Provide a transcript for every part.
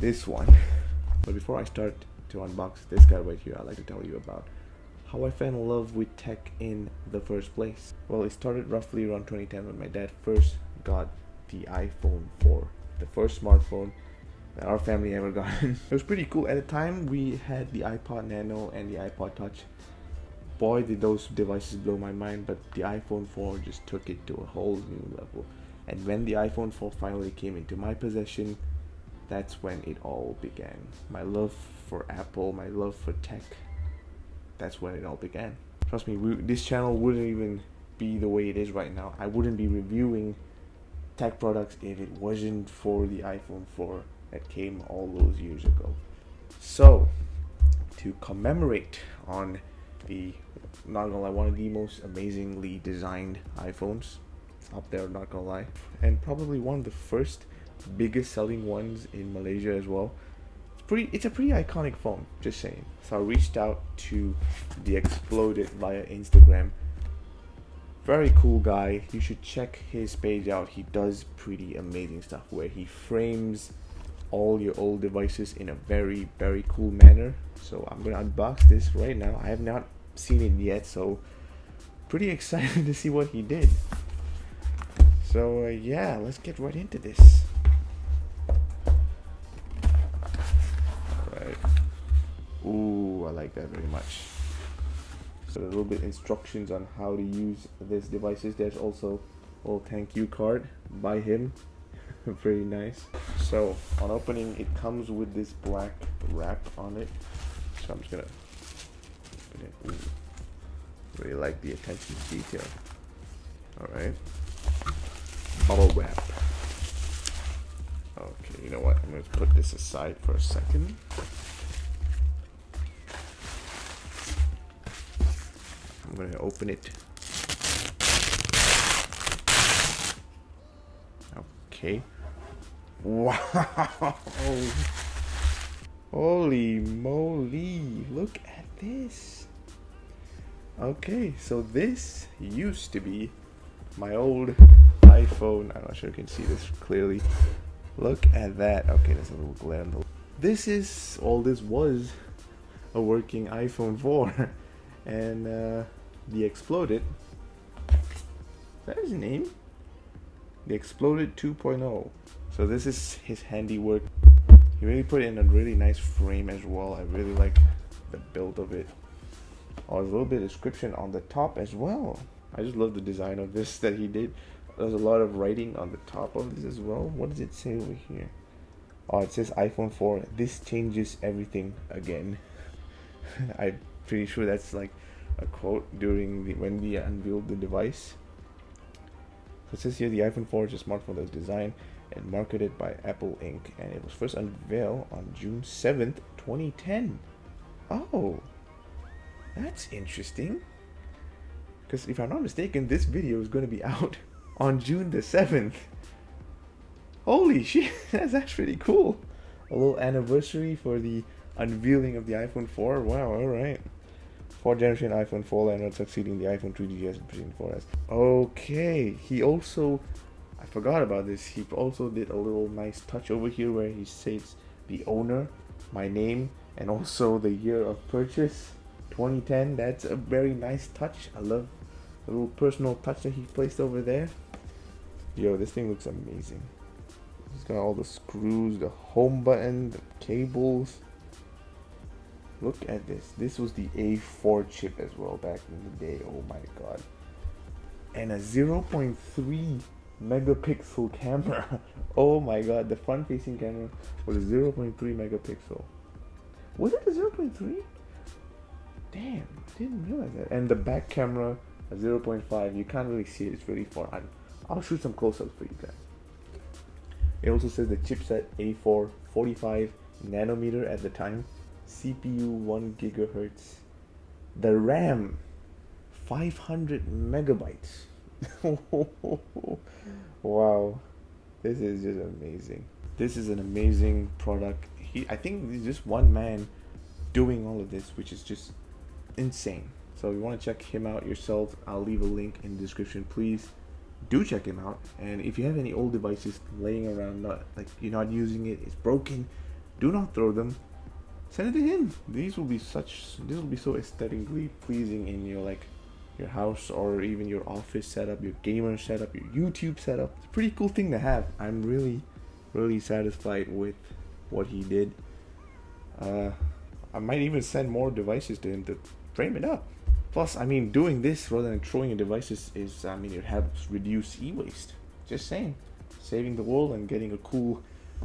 this one. But before I start to unbox this guy right here, I'd like to tell you about how I fell in love with tech in the first place. Well, it started roughly around 2010 when my dad first got the iPhone 4, the first smartphone that our family ever gotten. it was pretty cool. At the time, we had the iPod Nano and the iPod Touch. Boy, did those devices blow my mind, but the iPhone 4 just took it to a whole new level. And when the iPhone 4 finally came into my possession, that's when it all began. My love for Apple, my love for tech, that's when it all began. Trust me, we, this channel wouldn't even be the way it is right now. I wouldn't be reviewing tech products if it wasn't for the iPhone 4 that came all those years ago. So, to commemorate on the, not gonna lie, one of the most amazingly designed iPhones, it's up there, not gonna lie, and probably one of the first biggest selling ones in Malaysia as well. It's pretty, it's a pretty iconic phone, just saying. So I reached out to the Exploded via Instagram. Very cool guy. You should check his page out. He does pretty amazing stuff where he frames all your old devices in a very very cool manner so i'm gonna unbox this right now i have not seen it yet so pretty excited to see what he did so uh, yeah let's get right into this ooh i like that very much. So a little bit instructions on how to use these devices. There's also a little thank you card by him. Very nice. So on opening it comes with this black wrap on it. So i'm just gonna Ooh. really like the attention to detail. All right bubble wrap. Okay you know what? I'm gonna put this aside for a second i'm gonna open it okay Wow. Holy moly. Look at this. Okay, so this used to be my old iPhone. I'm not sure you can see this clearly. Look at that. Okay, there's a little glare on the. This is all this was a working iPhone 4. and uh, the Exploded. Is that his name? The Exploded 2.0. So this is his handiwork. He really put in a really nice frame as well. I really like the build of it. Oh, a little bit of description on the top as well. I just love the design of this that he did. There's a lot of writing on the top of this as well. What does it say over here? Oh, it says iPhone 4. This changes everything again. I'm pretty sure that's like a quote during the when we unveiled the device. So it says here the iPhone 4 is a smartphone that was designed and marketed by Apple Inc. and it was first unveiled on June 7th, 2010. Oh, that's interesting. Because if I'm not mistaken, this video is going to be out on June the 7th. Holy shit, that's actually cool. A little anniversary for the unveiling of the iPhone 4. Wow, alright. Fourth generation iPhone 4 and not succeeding the iPhone 3GS and 4S. Okay, he also I forgot about this. He also did a little nice touch over here where he says the owner, my name, and also the year of purchase, 2010. That's a very nice touch. I love the little personal touch that he placed over there. Yo, this thing looks amazing. He's got all the screws, the home button, the cables. Look at this. This was the A4 chip as well back in the day. Oh my god. And a 0.3 megapixel camera. oh my god, the front facing camera was a 0.3 megapixel. Was it a 0.3? Damn, didn't realize that. And the back camera, a 0.5. You can't really see it, it's really far. i I'll shoot some close ups for you guys. It also says the chipset A4 45 nanometer at the time, CPU 1 gigahertz, the RAM 500 megabytes. wow, this is just amazing. This is an amazing product. He, I think he's just one man doing all of this, which is just insane. So if you want to check him out yourself, I'll leave a link in the description. Please do check him out. And if you have any old devices laying around, not like you're not using it, it's broken, Do not throw them. Send it to him. These will be such. This will be so aesthetically pleasing in your like your house or even your office setup, your gamer setup, your YouTube setup. It's a pretty cool thing to have. I'm really, really satisfied with what he did. Uh, I might even send more devices to him to frame it up. Plus, I mean, doing this rather than throwing your devices is, I mean, it helps reduce e-waste. Just saying, saving the world and getting a cool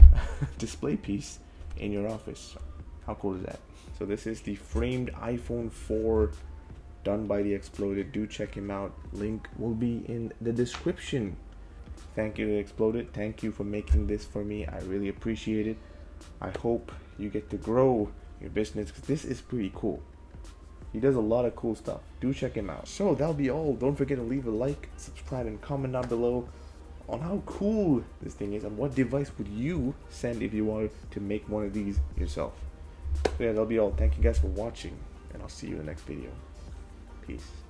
display piece in your office. How cool is that? So this is the framed iPhone 4 done by the Exploded. Do check him out. Link will be in the description. Thank you to Exploded. Thank you for making this for me. I really appreciate it. I hope you get to grow your business because this is pretty cool. He does a lot of cool stuff. Do check him out. So that'll be all. Don't forget to leave a like, subscribe, and comment down below on how cool this thing is and what device would you send if you wanted to make one of these yourself. So yeah, that'll be all. Thank you guys for watching, and I'll see you in the next video. Peace.